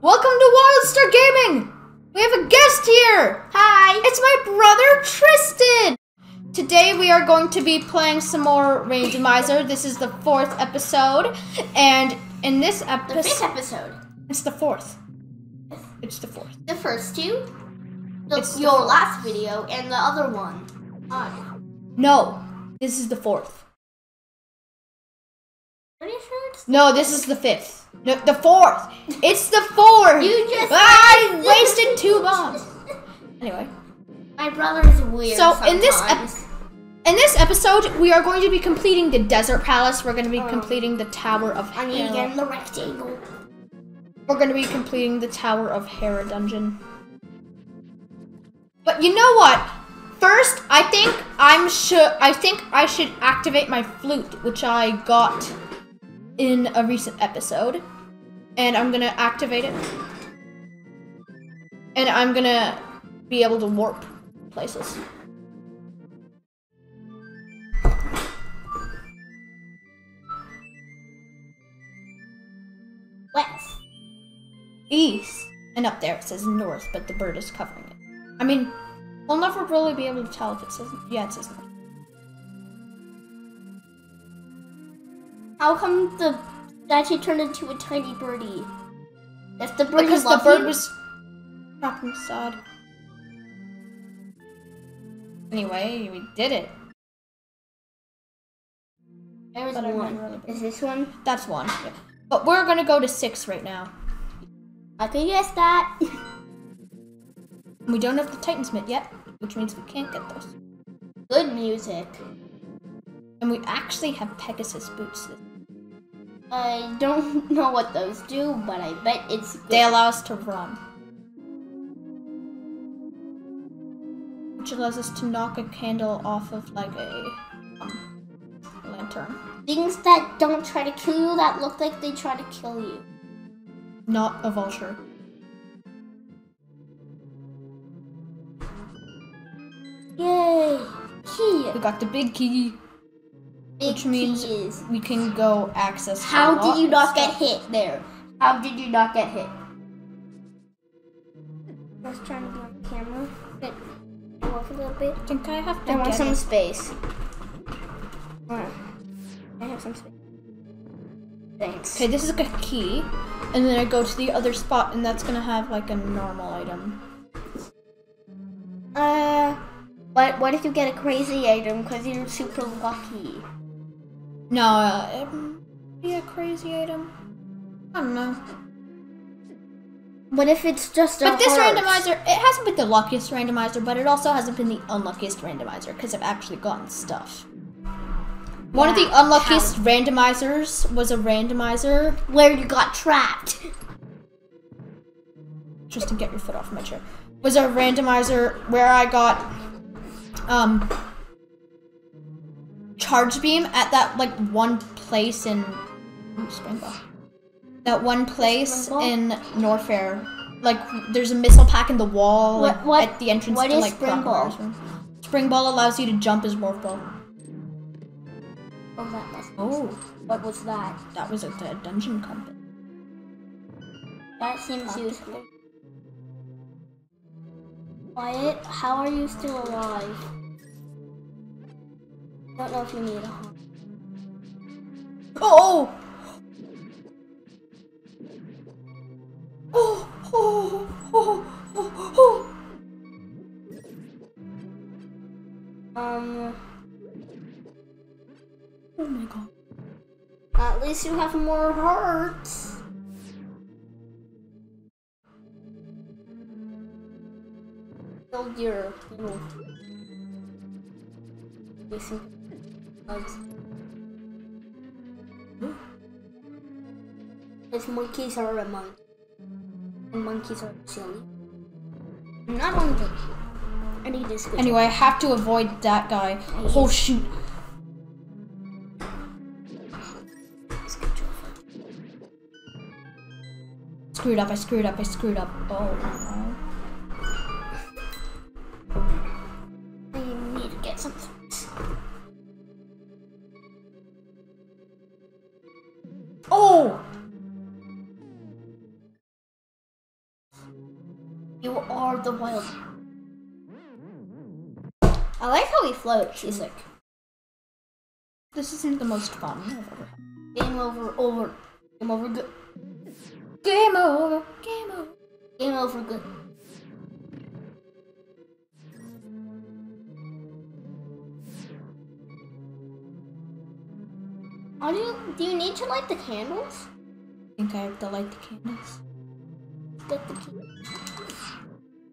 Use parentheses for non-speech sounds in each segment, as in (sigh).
Welcome to Wyldstar Gaming! We have a guest here! Hi. It's my brother Tristan! Today we are going to be playing some more Randomizer. This is the fourth episode, and in this episode... The episode, fifth episode. it's the fourth. It's the fourth. The first two. The, It's your last video and the other one. Uh, No, this is the fourth. sure it's. No, this is the fifth. No, the fourth. It's the fourth. You just. I wasted two bombs. Anyway. My brother is weird. So, in this ep- In this episode, we are going to be completing the Desert Palace. We're going to be Um, completing the Tower of I need to get in the rectangle. We're going to be completing the Tower of Hera dungeon. But you know what? First, I think I'm should I think I should activate my flute, which I got in a recent episode. And I'm going to activate it. And I'm going to be able to warp places. West. east. And up there it says north, but the bird is covering it. I mean, we'll never really be able to tell if it says yeah, it says north. How come the statue turned into a tiny birdie? That's the bird Because the bird you? was trapped inside. Anyway, we did it. There's but one. really- Is this one? That's one. yeah. But we're gonna go to six right now. I could guess that. We don't have the Titan's Mitt yet, which means we can't get those. Good music. And we actually have Pegasus boots. I don't (laughs) know what those do, but I bet it's good. They allow us to run. Which allows us to knock a candle off of like a um, lantern. Things that don't try to kill you that look like they try to kill you. Not a vulture. Yay! Key. We got the big key, which means keys. we can go access. How did you of not get hit there? How did you not get hit? I was trying to be on camera. But go off a little bit. I think I have to I want some it. space. Alright. I have some space. Thanks. Okay, this is like a key, and then I go to the other spot, and that's gonna have like a normal item. Uh, what what if you get a crazy item because you're super lucky? No, uh, it be a crazy item. I don't know. What if it's just a But this heart? randomizer, it hasn't been the luckiest randomizer, but it also hasn't been the unluckiest randomizer because I've actually gotten stuff. One of the unluckiest randomizers was a randomizer. where you got trapped. Just to get your foot off my chair. Was a randomizer where I got um charge beam at that like one place in ooh, Springball. That one place in Norfair. Like there's a missile pack in the wall What- what- at the entrance what to is like? Crocodile's room. Spring ball allows you to jump as Morph Ball. Oh, that must. Oh, What was that? that was at the dungeon compass. That seems useful. Wyatt, how are you still alive? Don't know if you need a hug. Oh! Oh, oh, oh, oh, oh. Um, Oh at least you have more hearts. Build your little. Monkeys are a monkey. And monkeys are silly. I'm not monkey. I need this. Anyway, I have to avoid that guy. Oh shoot. Screwed up, I screwed up, I screwed up. Oh I like how he floats. He's hmm. like, This isn't the most fun I've ever had. game over, over, game over, good, Game over. Game over. game over, good. Do you, do you need to light the candles? I think I have to light the candles. Light the key.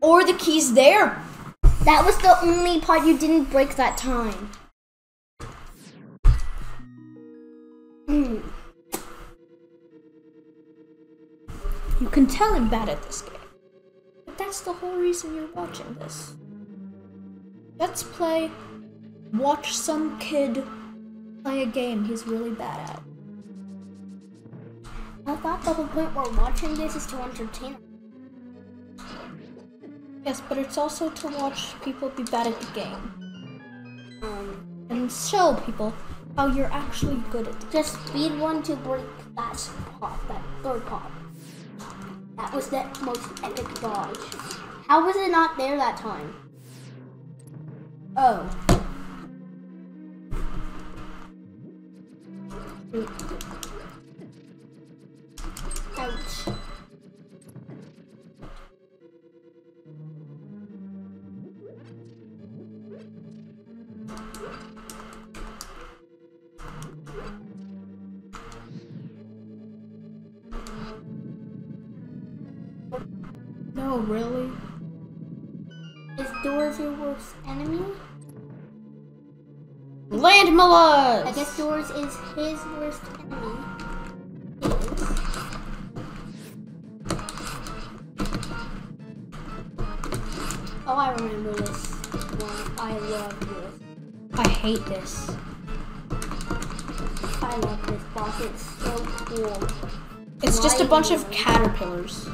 Or the key's there. That was the only part you didn't break that time. Hmm. You can tell I'm bad at this game. But that's the whole reason you're watching this. Let's play. Watch some kid play a game he's really bad at. I thought the whole point we're watching this is to entertain. Yes, but it's also to watch people be bad at the game. Um, And show people how you're actually good at it. just speed one to break that pop, that third pop. That was the most epic dodge. How was it not there that time? Oh. No, really? Is Doors your worst enemy? Lanmolas! I guess Doors is his worst enemy. Oh, I remember this one. I love this. I hate this. I love this boss. It's so cool. It's just a bunch of caterpillars.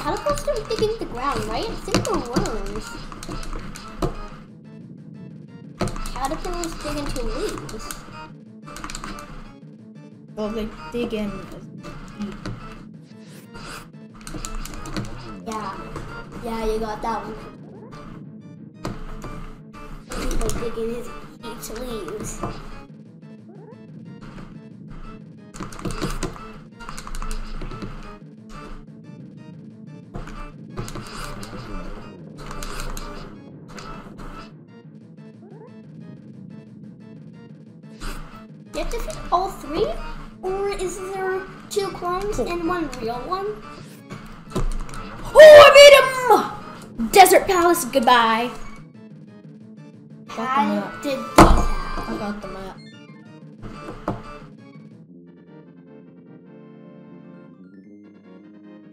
Caterpillars don't dig into the ground, right? I think they're worms. Caterpillars dig into leaves. Well, they dig in. Yeah. Yeah, you got that one. People digging his each leaves. Have to fit all three? Or is there two clones and one real one? Oh, I made him! Desert Palace, goodbye. Got the How map. did happen? I got the map.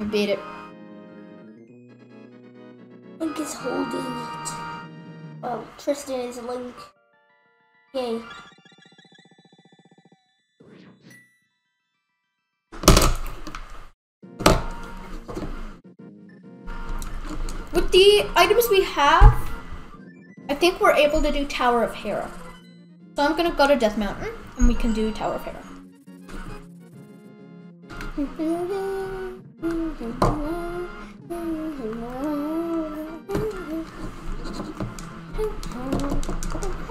I beat it. Link is holding it. Oh, Tristan is Link. Yay. With the items we have, I think we're able to do Tower of Hera. So I'm gonna go to Death Mountain and we can do Tower of Hera. (laughs)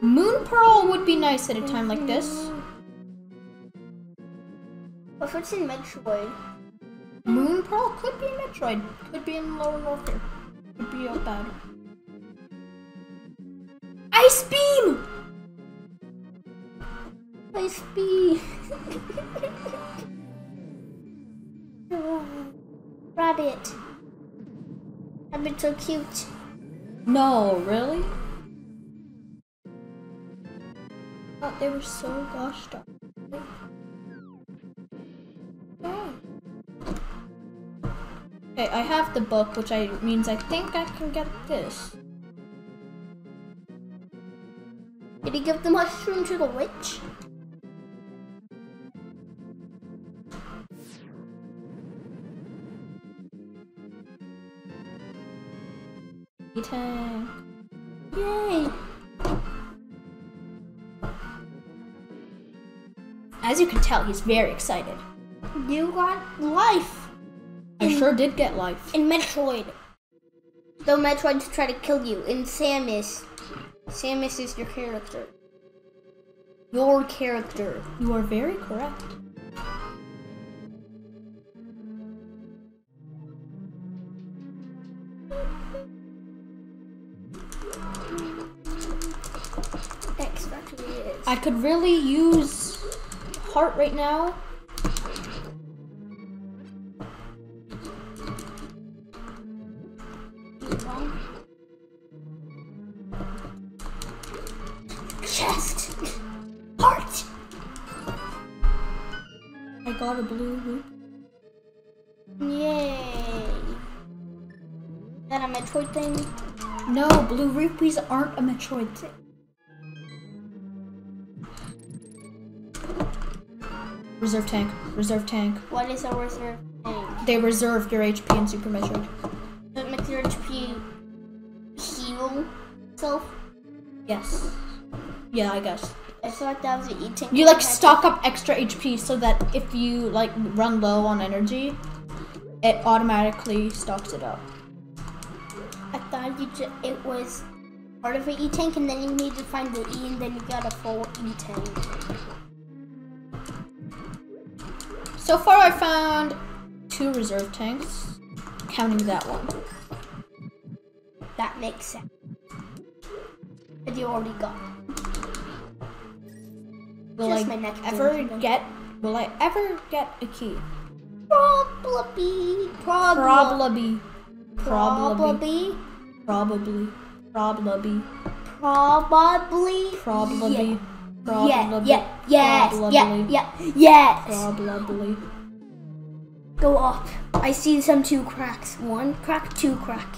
Moon Pearl would be nice at a time like this. What if it's in Metroid? Moon Pearl could be in Metroid. Could be in Lower Norfair. Could be all bad. Ice Beam! Ice Beam. Rabbit. Rabbit's so cute. No, really? They were so gosh darn. Okay, I have the book, which I means I think I can get this. Did he give the mushroom to the witch? Tank. As you can tell, he's very excited. You got life I sure did get life. in Metroid. Though Metroids try to kill you. In Samus, Samus is your character. Your character. You are very correct. Factory is. I could really use heart right now. Chest. Heart. I got a blue loop. Yay. That a Metroid thing? No, blue rupees aren't a Metroid thing. Reserve tank. Reserve tank. What is a reserve tank? They reserve your HP in Super Metroid. Does it make your HP heal itself? Yes. Yeah, I guess. I thought that was an eating. You like stock up extra HP so that if you like run low on energy, it automatically stocks it up. I thought you it was part of an E tank, and then you need to find the E, and then you got a full E tank. So far, I found two reserve tanks, counting that one. That makes sense. But you already got. it. Will Just I ever get? Will I ever get a key? Probably. Probably. Probably. Probably. Probably. Probably. Probably. Probably. Yeah. Yeah. Yeah. Yes. Yeah. Yeah. Yes. Go up. I see some two cracks. One crack, two crack.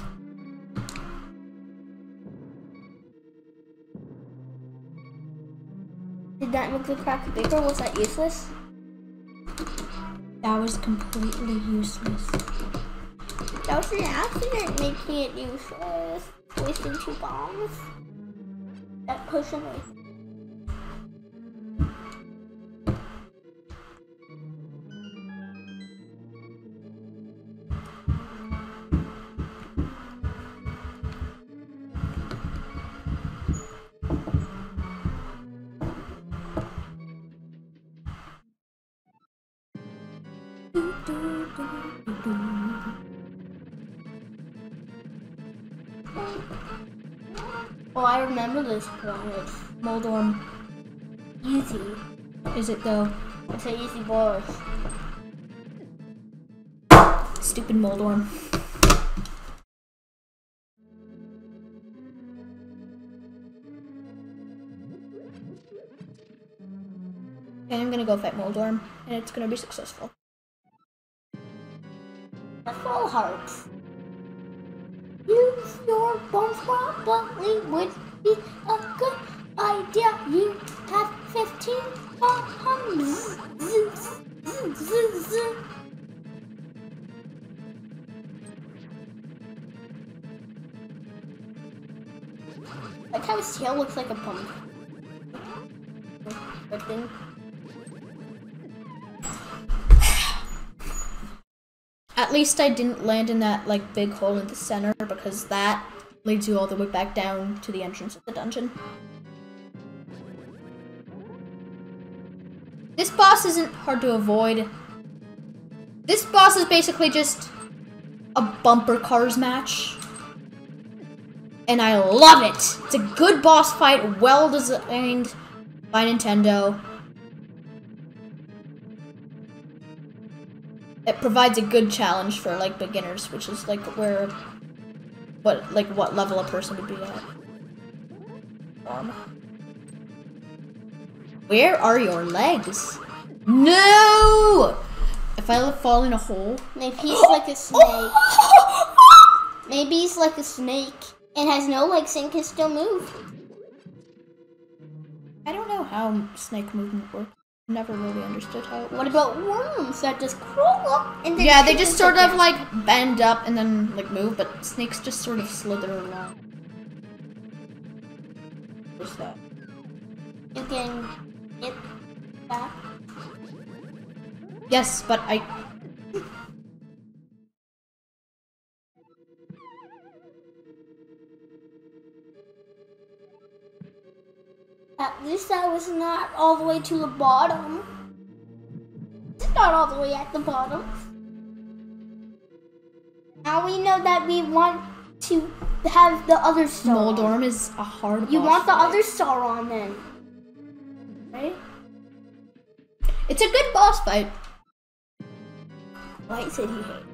Did that make the crack bigger? Was that useless? That was completely useless. That was an accident making it useless. Wasting two bombs. That potion was. Oh, I remember this planet. Moldorm. Easy. Is it though? It's an easy boss. Stupid Moldorm. And I'm gonna go fight Moldorm, and it's gonna be successful. All hearts. Your bombs properly would be a good idea. You have 15 bombs. Like how his tail looks like a pump. Good thing. At least I didn't land in that like big hole in the center because that leads you all the way back down to the entrance of the dungeon. This boss isn't hard to avoid. This boss is basically just a bumper cars match. And I love it. It's a good boss fight, well designed by Nintendo. It provides a good challenge for like beginners, which is like where what like what level a person would be at. Um, where are your legs? No! If I fall in a hole. Maybe he's like a snake. Maybe he's like a snake and has no legs and can still move. I don't know how snake movement works. Never really understood how it works. What about worms that just crawl up and then Yeah, they just sort of things? like bend up and then like move, but snakes just sort of slither along. What's that? You can get back. Yes, but I. At least I was not all the way to the bottom. It's not all the way at the bottom. Now we know that we want to have the other star. Moldorm is a hard. You want the fight. other star on then. Right? It's a good boss fight. Wyatt said he hated.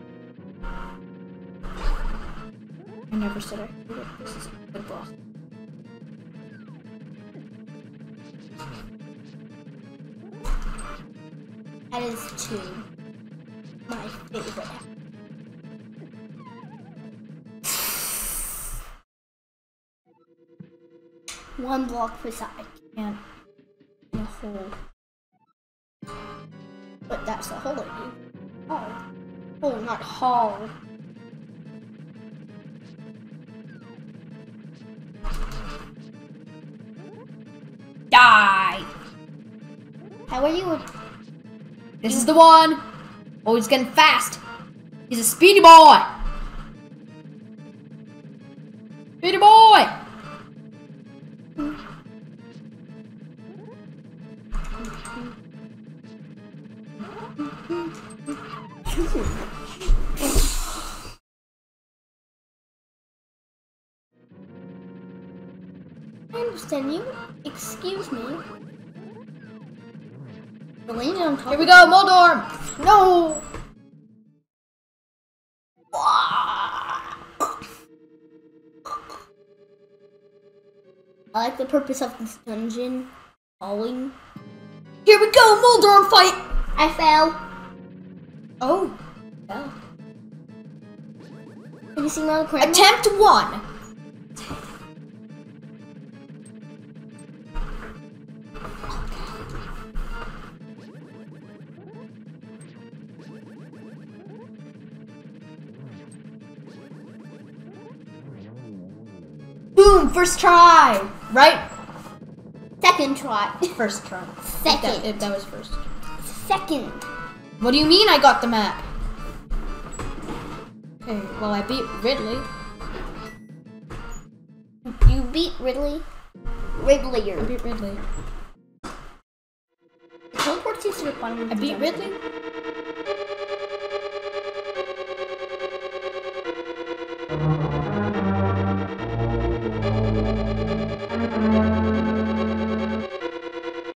I never said I hated it. This is a good boss. That is two. My favorite. One block per side. And a hole. But that's the hole you. Oh. Oh, not hall. Die. How are you? This is the one. Oh, he's getting fast. He's a speedy boy. Speedy boy. I understand you. Excuse me. The on top. Here we go, Moldorm. No. I like the purpose of this dungeon. Falling. Here we go, Moldorm fight. I fell. Oh. Yeah. Have you seen my? Attempt one. First try. Right? Second try. (laughs) First try. Second. That, that was first. Second. What do you mean I got the map? Okay, well I beat Ridley. You beat Ridley. I Ridleyer. beat Ridley. Teleport to the bottom I beat. Ridley.